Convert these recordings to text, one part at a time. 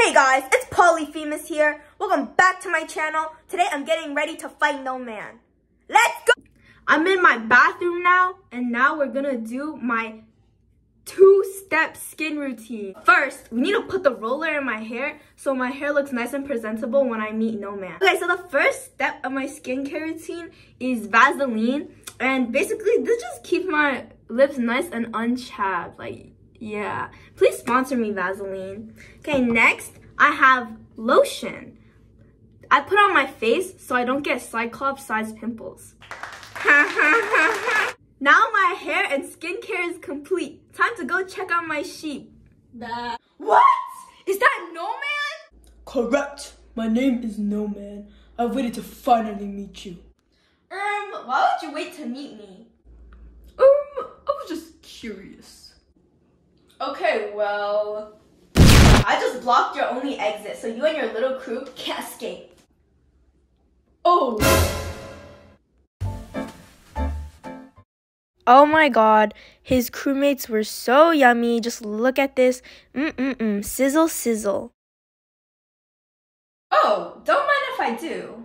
Hey guys, it's Polyphemus here. Welcome back to my channel. Today I'm getting ready to fight Noman. Let's go! I'm in my bathroom now, and now we're gonna do my two-step skin routine. First, we need to put the roller in my hair so my hair looks nice and presentable when I meet Noman. Okay, so the first step of my skincare routine is Vaseline. And basically, this just keeps my lips nice and unchapped. Like, yeah. Please sponsor me, Vaseline. Okay, next, I have lotion. I put on my face so I don't get cyclops-sized pimples. now my hair and skincare is complete. Time to go check out my sheep. What? Is that Noman? Correct. My name is Noman. I've waited to finally meet you. Um, why would you wait to meet me? Um, I was just curious. Okay, well, I just blocked your only exit, so you and your little crew can't escape. Oh! Oh my god, his crewmates were so yummy. Just look at this. Mm-mm-mm, sizzle sizzle. Oh, don't mind if I do.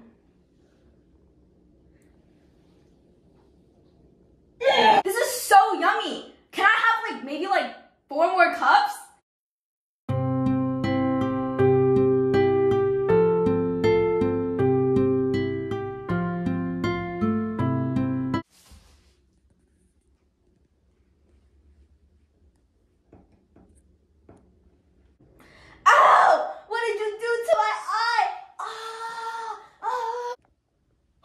This is so yummy. Can I have like maybe like four more cups? Ow! What did you do to my eye? Ah! Ah!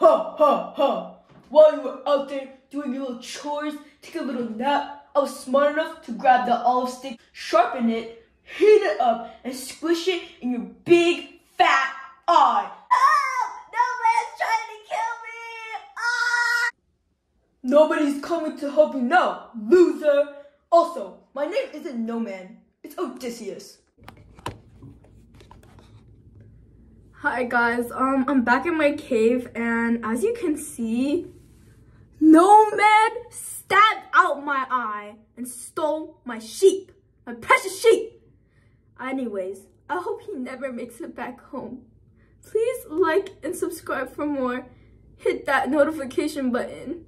Ha ha ha! While you were out there doing your little chores, take a little nap, I was smart enough to grab the olive stick, sharpen it, heat it up, and squish it in your big fat eye. Ah! No man's trying to kill me! Ah! Nobody's coming to help you now, loser! Also, my name isn't Noman, it's Odysseus. Hi guys, um, I'm back in my cave and as you can see, Noman stabbed out my eye and stole my sheep, my precious sheep. Anyways, I hope he never makes it back home. Please like and subscribe for more. Hit that notification button.